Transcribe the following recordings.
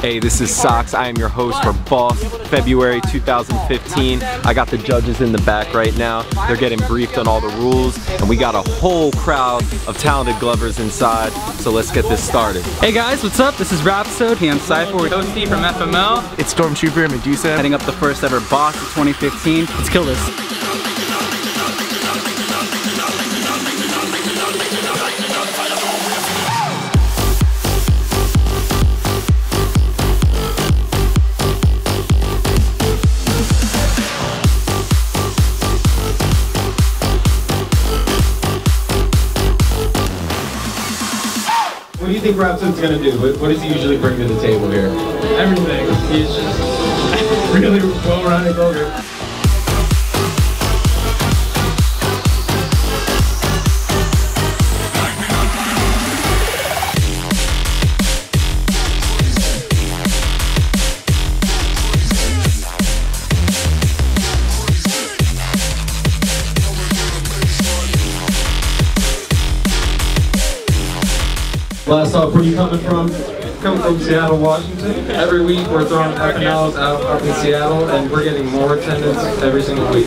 Hey, this is Socks. I am your host for Boss February 2015. I got the judges in the back right now. They're getting briefed on all the rules, and we got a whole crowd of talented glovers inside. So let's get this started. Hey guys, what's up? This is Rhapsode here on Cypher with Toasty from FML. It's Stormtrooper and Medusa. heading up the first ever Boss of 2015. Let's kill this. What do you think Rhapsode's gonna do? What, what does he usually bring to the table here? Everything. He's just really well-rounded glover. Last off, where you coming from? Coming from Seattle, Washington. Every week we're throwing FNLs out up in Seattle and we're getting more attendance every single week.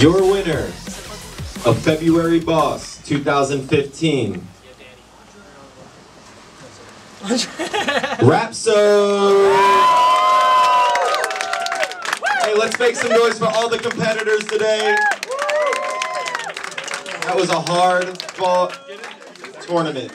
Your winner of February Boss 2015. Rhapsode! Hey, let's make some noise for all the competitors today. That was a hard fought tournament.